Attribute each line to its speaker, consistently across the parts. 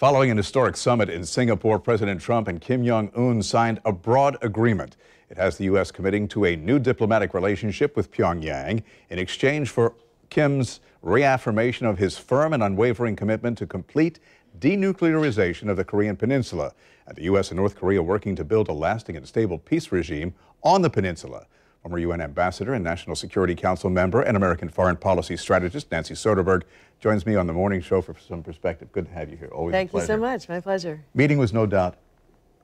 Speaker 1: Following an historic summit in Singapore, President Trump and Kim Jong un signed a broad agreement. It has the U.S. committing to a new diplomatic relationship with Pyongyang in exchange for Kim's reaffirmation of his firm and unwavering commitment to complete denuclearization of the Korean Peninsula, and the U.S. and North Korea working to build a lasting and stable peace regime on the peninsula. Former UN Ambassador and National Security Council member and American foreign policy strategist Nancy Soderberg joins me on the morning show for some perspective. Good to have you here. Always
Speaker 2: Thank you so much. My pleasure.
Speaker 1: Meeting was no doubt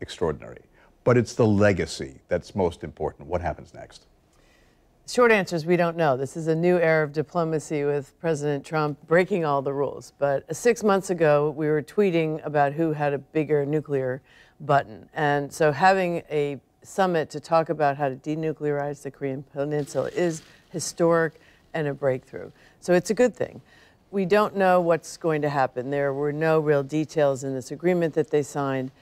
Speaker 1: extraordinary, but it's the legacy that's most important. What happens next?
Speaker 2: Short answer is we don't know. This is a new era of diplomacy with President Trump breaking all the rules. But six months ago, we were tweeting about who had a bigger nuclear button. And so having a summit to talk about how to denuclearize the Korean Peninsula is historic and a breakthrough. So it's a good thing. We don't know what's going to happen. There were no real details in this agreement that they signed.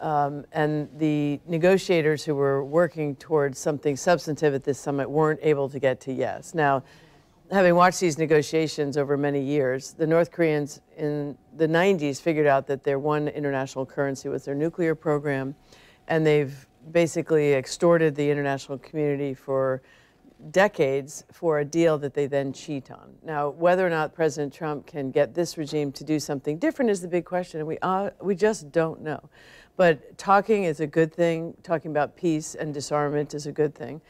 Speaker 2: Um, and the negotiators who were working towards something substantive at this summit weren't able to get to yes. Now, having watched these negotiations over many years, the North Koreans in the 90s figured out that their one international currency was their nuclear program, and they've basically extorted the international community for decades for a deal that they then cheat on. Now, whether or not President Trump can get this regime to do something different is the big question, and we, uh, we just don't know. But talking is a good thing. Talking about peace and disarmament is a good thing.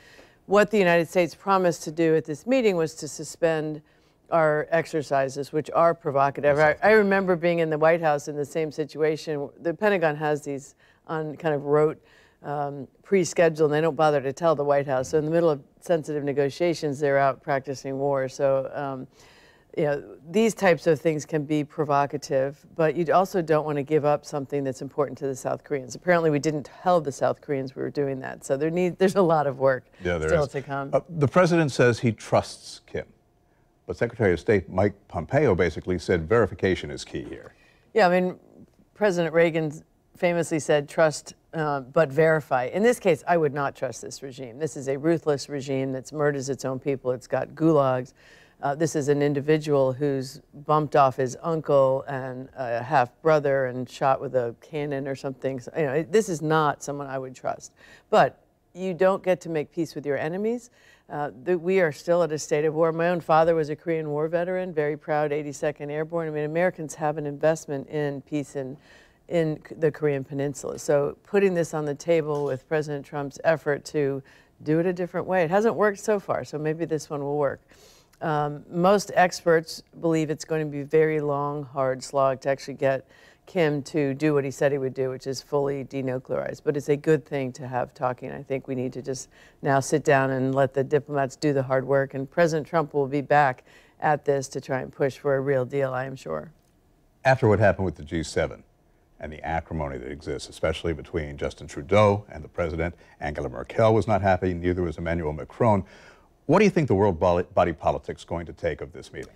Speaker 2: What the United States promised to do at this meeting was to suspend our exercises, which are provocative. I, I remember being in the White House in the same situation. The Pentagon has these on kind of rote um, pre-scheduled, and they don't bother to tell the White House. So in the middle of sensitive negotiations, they're out practicing war. So, um, you know, these types of things can be provocative, but you also don't want to give up something that's important to the South Koreans. Apparently, we didn't tell the South Koreans we were doing that. So there need, there's a lot of work yeah, still is. to come. Uh,
Speaker 1: the president says he trusts Kim, but Secretary of State Mike Pompeo basically said verification is key here.
Speaker 2: Yeah, I mean, President Reagan famously said, trust uh, but verify. In this case, I would not trust this regime. This is a ruthless regime that murders its own people. It's got gulags. Uh, this is an individual who's bumped off his uncle and a half brother and shot with a cannon or something. So, you know, this is not someone I would trust. But you don't get to make peace with your enemies. Uh, the, we are still at a state of war. My own father was a Korean War veteran, very proud 82nd Airborne. I mean, Americans have an investment in peace and in the Korean Peninsula. So putting this on the table with President Trump's effort to do it a different way, it hasn't worked so far, so maybe this one will work. Um, most experts believe it's going to be a very long, hard slog to actually get Kim to do what he said he would do, which is fully denuclearize. But it's a good thing to have talking. I think we need to just now sit down and let the diplomats do the hard work. And President Trump will be back at this to try and push for a real deal, I am sure.
Speaker 1: After what happened with the G7, and the acrimony that exists, especially between Justin Trudeau and the president. Angela Merkel was not happy, neither was Emmanuel Macron. What do you think the world body politics going to take of this meeting?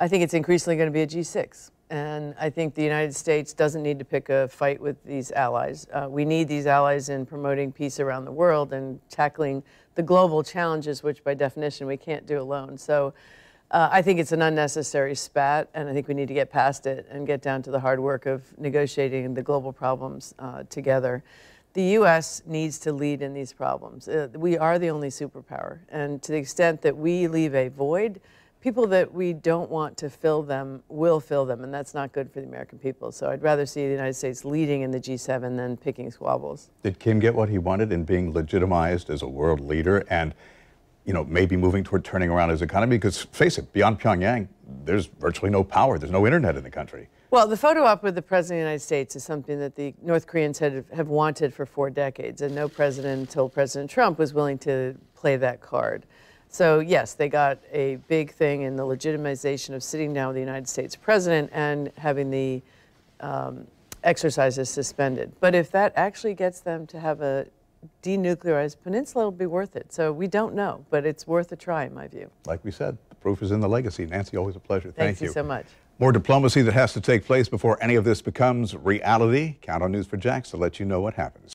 Speaker 2: I think it's increasingly going to be a G6. And I think the United States doesn't need to pick a fight with these allies. Uh, we need these allies in promoting peace around the world and tackling the global challenges, which by definition we can't do alone. So uh, I think it's an unnecessary spat, and I think we need to get past it and get down to the hard work of negotiating the global problems uh, together. The U.S. needs to lead in these problems. Uh, we are the only superpower, and to the extent that we leave a void, people that we don't want to fill them will fill them, and that's not good for the American people. So I'd rather see the United States leading in the G7 than picking squabbles.
Speaker 1: Did Kim get what he wanted in being legitimized as a world leader? And you know, maybe moving toward turning around his economy? Because face it, beyond Pyongyang, there's virtually no power. There's no internet in the country.
Speaker 2: Well, the photo op with the President of the United States is something that the North Koreans had, have wanted for four decades, and no president until President Trump was willing to play that card. So, yes, they got a big thing in the legitimization of sitting down with the United States president and having the um, exercises suspended. But if that actually gets them to have a denuclearized peninsula will be worth it. So we don't know, but it's worth a try in my view.
Speaker 1: Like we said, the proof is in the legacy. Nancy, always a pleasure. Thank
Speaker 2: Thank you.
Speaker 1: you
Speaker 2: so much.
Speaker 1: More diplomacy that has to take place before any of this becomes reality. Count on News4JAX to let you know what happens.